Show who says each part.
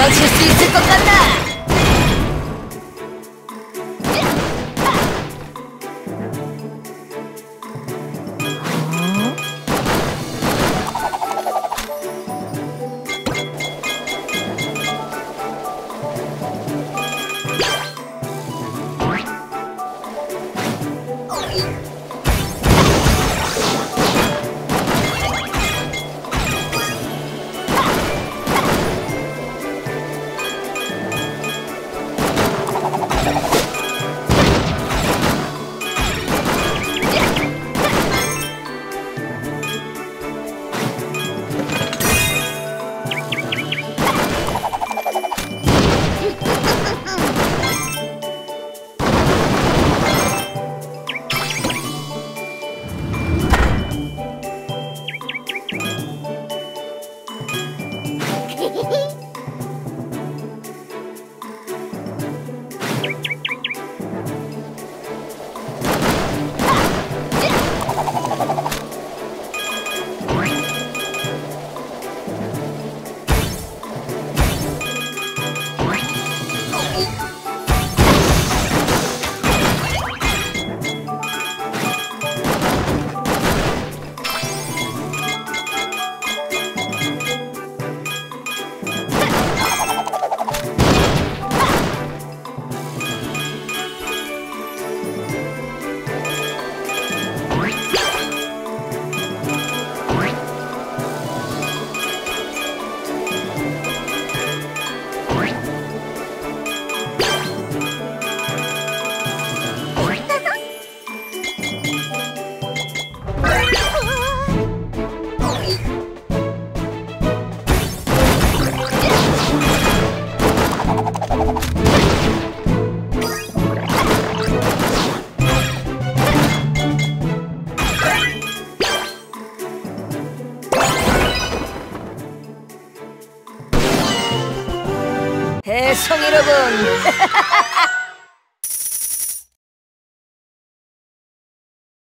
Speaker 1: Pode se tocar! 대성 여러분